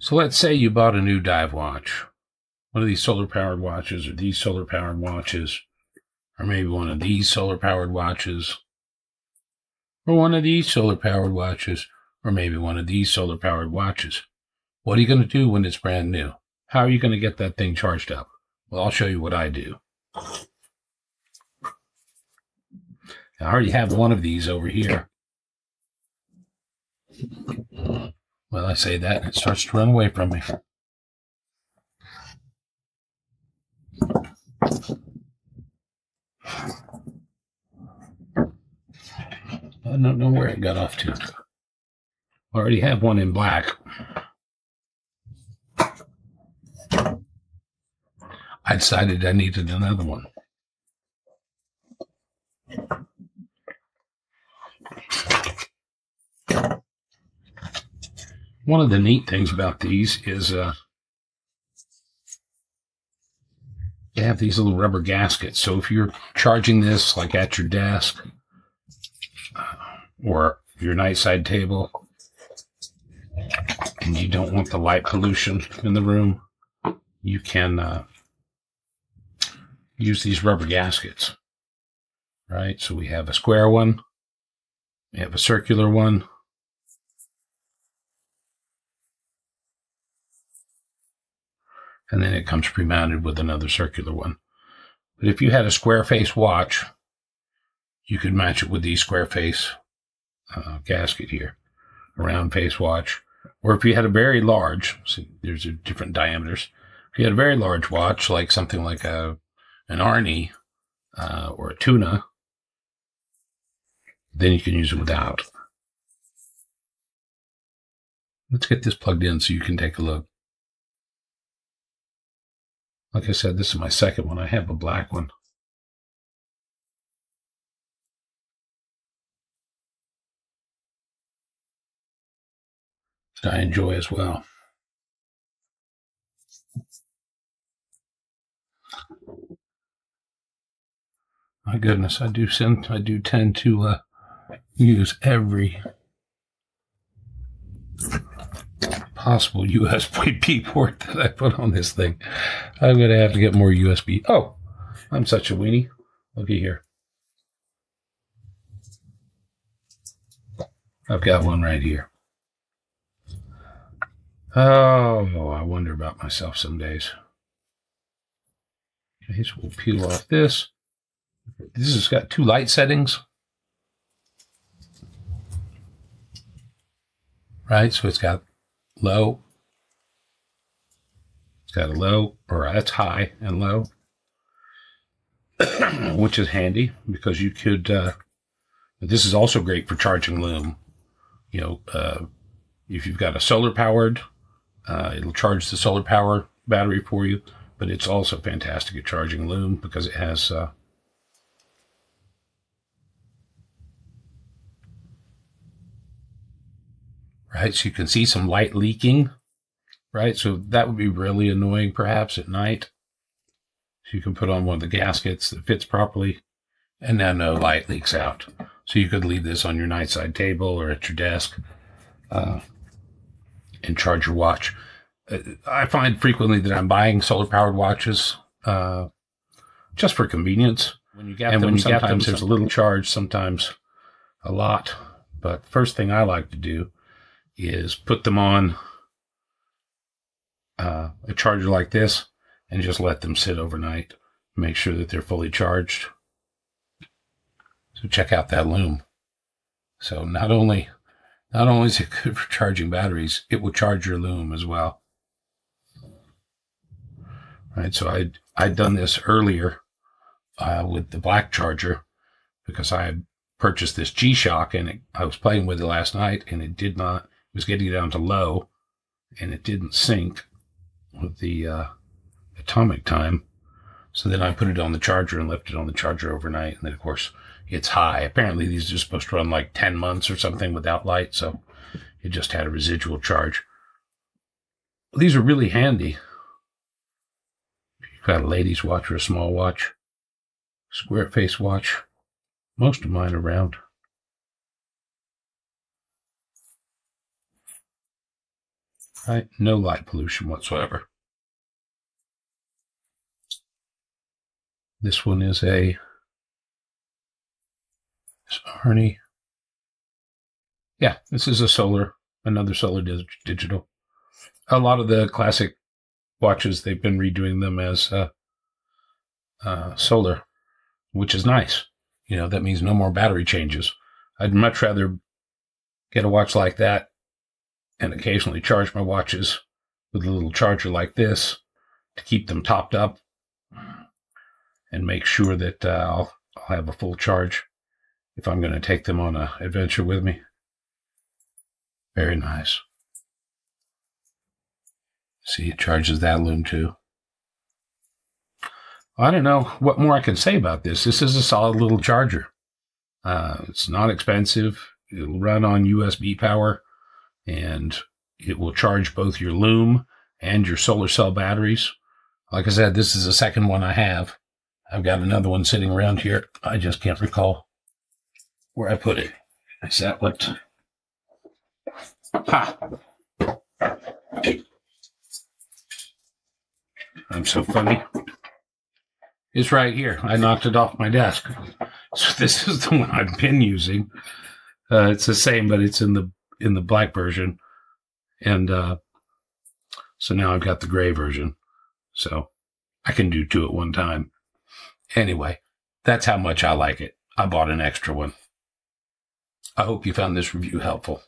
So let's say you bought a new dive watch, one of these solar powered watches, or these solar powered watches, or maybe one of these solar powered watches, or one of these solar powered watches, or maybe one of these solar powered watches. What are you going to do when it's brand new? How are you going to get that thing charged up? Well, I'll show you what I do. I already have one of these over here. Well, I say that and it starts to run away from me. I don't know where it got off to. I already have one in black. I decided I needed another one. One of the neat things about these is uh, they have these little rubber gaskets. So if you're charging this like at your desk uh, or your nightside table, and you don't want the light pollution in the room, you can uh, use these rubber gaskets. Right? So we have a square one, we have a circular one. And then it comes pre-mounted with another circular one. But if you had a square face watch, you could match it with the square face uh, gasket here, a round face watch. Or if you had a very large, see, there's a different diameters. If you had a very large watch, like something like a an Arnie uh, or a tuna, then you can use it without. Let's get this plugged in so you can take a look. Like I said, this is my second one. I have a black one. That I enjoy as well. My goodness, I do send, I do tend to uh, use every possible USB port that I put on this thing. I'm going to have to get more USB. Oh, I'm such a weenie. Looky here. I've got one right here. Oh, I wonder about myself some days. Okay, so we'll peel off this. This has got two light settings. Right, so it's got low. It's got a low, or that's high and low, which is handy because you could, uh, this is also great for charging lume. You know, uh, if you've got a solar powered, uh, it'll charge the solar power battery for you, but it's also fantastic at charging lume because it has, uh, right? So you can see some light leaking, right? So that would be really annoying perhaps at night. So you can put on one of the gaskets that fits properly and now no light leaks out. So you could leave this on your nightside table or at your desk uh, and charge your watch. Uh, I find frequently that I'm buying solar powered watches uh, just for convenience. When you get and them, when you get them, there's a little charge, sometimes a lot. But first thing I like to do is put them on uh, a charger like this and just let them sit overnight. Make sure that they're fully charged. So check out that lume. So not only not only is it good for charging batteries, it will charge your lume as well. Right. So I I'd done this earlier uh, with the black charger because I had purchased this G Shock and it, I was playing with it last night and it did not was getting down to low and it didn't sync with the uh, atomic time. So then I put it on the charger and left it on the charger overnight. And then, of course, it's high. Apparently, these are supposed to run like 10 months or something without light. So it just had a residual charge. These are really handy. You've got a lady's watch or a small watch, square face watch. Most of mine are round. Right? No light pollution whatsoever. This one is a Arnie. Yeah, this is a solar, another solar dig- digital. A lot of the classic watches, they've been redoing them as uh, uh, solar, which is nice. You know, that means no more battery changes. I'd much rather get a watch like that and occasionally charge my watches with a little charger like this to keep them topped up and make sure that uh, I'll, I'll have a full charge if I'm going to take them on an adventure with me. Very nice. See, it charges that lume too. I don't know what more I can say about this. This is a solid little charger. Uh, it's not expensive. It'll run on USB power and it will charge both your lume and your solar cell batteries. Like I said, this is the second one I have. I've got another one sitting around here. I just can't recall where I put it. Is that what? Ha! I'm so funny. It's right here. I knocked it off my desk. So this is the one I've been using. Uh, it's the same, but it's in the in the black version, and uh, so now I've got the gray version. So I can do two at one time. Anyway, that's how much I like it. I bought an extra one. I hope you found this review helpful.